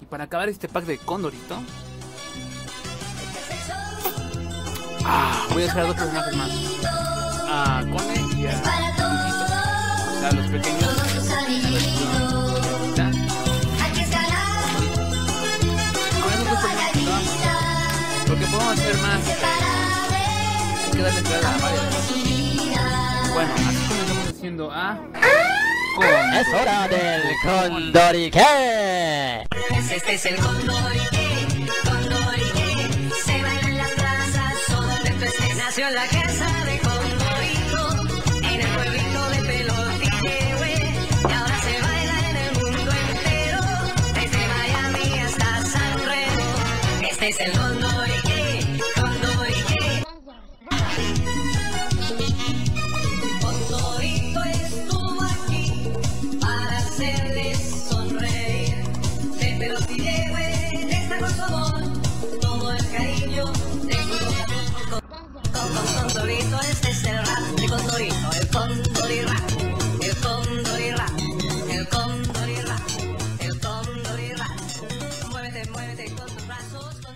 Y para acabar este pack de Condorito. Ah, voy a a dos personajes más. A Cone y a Luisito. O sea, los pequeños. Ahorita. Con esos dos personajes lo vamos. Porque podemos hacer más. Hay que darle entrada a varias. Bueno, así comenzamos haciendo a. Con. Es hora del Condorique. Este es el Condorique, Condorique. Se baila en las plazas, donde tú. Nació en la casa de Condorito, en el pueblito de Pelotille, Y ahora se baila en el mundo entero, desde Miami hasta San Remo. Este es el Condorique, Condorique. Condorito estuvo aquí para hacerles Muévete, muévete con tus brazos.